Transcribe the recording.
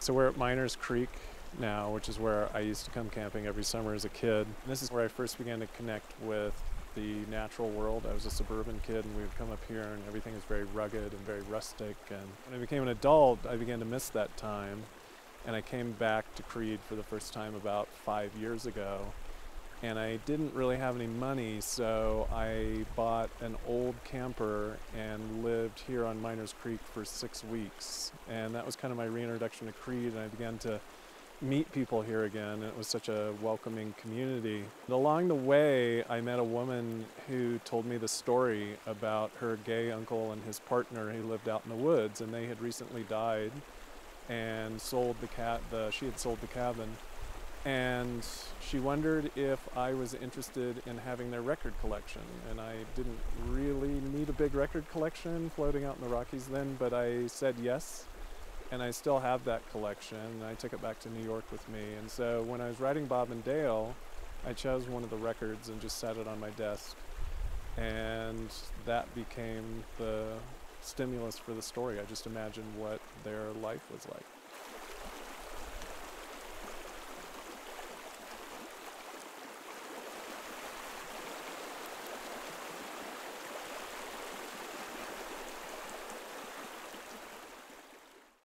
So we're at Miners Creek now, which is where I used to come camping every summer as a kid. This is where I first began to connect with the natural world. I was a suburban kid and we would come up here and everything is very rugged and very rustic. And when I became an adult, I began to miss that time. And I came back to Creede for the first time about five years ago and I didn't really have any money, so I bought an old camper and lived here on Miners Creek for six weeks. And that was kind of my reintroduction to Creede, and I began to meet people here again. It was such a welcoming community. And along the way, I met a woman who told me the story about her gay uncle and his partner who lived out in the woods, and they had recently died and sold the cat. The, she had sold the cabin and she wondered if I was interested in having their record collection. And I didn't really need a big record collection floating out in the Rockies then, but I said yes. And I still have that collection. I took it back to New York with me. And so when I was writing Bob and Dale, I chose one of the records and just sat it on my desk. And that became the stimulus for the story. I just imagined what their life was like.